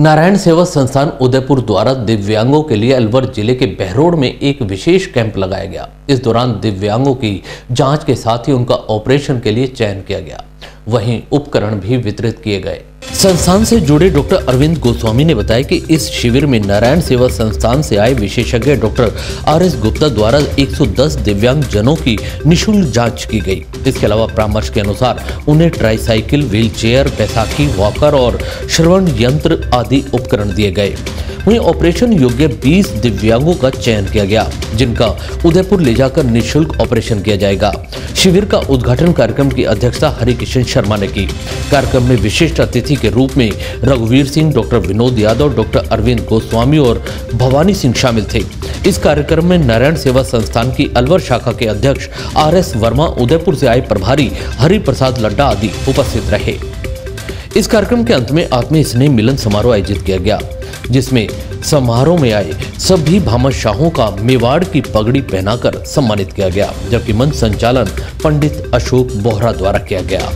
नारायण सेवा संस्थान उदयपुर द्वारा दिव्यांगों के लिए अलवर ज़िले के बहरोड में एक विशेष कैंप लगाया गया। इस दौरान दिव्यांगों की जाँच के साथ ही उनका ऑपरेशन के लिए चयन किया गया। वहीं उपकरण भी वितरित किए गए। संस्थान से जुड़े डॉक्टर अरविंद गोस्वामी ने बताया कि इस शिविर में नारायण सेवा संस्थान से आए विशेषज्ञ डॉक्टर आर एस गुप्ता द्वारा 110 दिव्यांग जनों की निशुल्क जाँच की गई। इसके अलावा परामर्श के अनुसार उन्हें ट्राईसाइकिल व्हील चेयर बैसाखी, वॉकर और श्रवण यंत्र आदि उपकरण दिए गए। वहीं ऑपरेशन योग्य 20 दिव्यांगों का चयन किया गया, जिनका उदयपुर ले जाकर निःशुल्क ऑपरेशन किया जाएगा। शिविर का उद्घाटन कार्यक्रम की अध्यक्षता हरिकिशन शर्मा ने की। कार्यक्रम में विशिष्ट अतिथि के रूप में रघुवीर सिंह, डॉक्टर विनोद यादव, डॉक्टर अरविंद गोस्वामी और भवानी सिंह शामिल थे। इस कार्यक्रम में नारायण सेवा संस्थान की अलवर शाखा के अध्यक्ष आर एस वर्मा, उदयपुर से आए प्रभारी हरि प्रसाद लड्डा आदि उपस्थित रहे। इस कार्यक्रम के अंत में आत्मीय स्नेह मिलन समारोह आयोजित किया गया, जिसमें समारोह में आए सभी भामाशाहों का मेवाड़ की पगड़ी पहनाकर सम्मानित किया गया, जबकि मंच संचालन पंडित अशोक बोहरा द्वारा किया गया।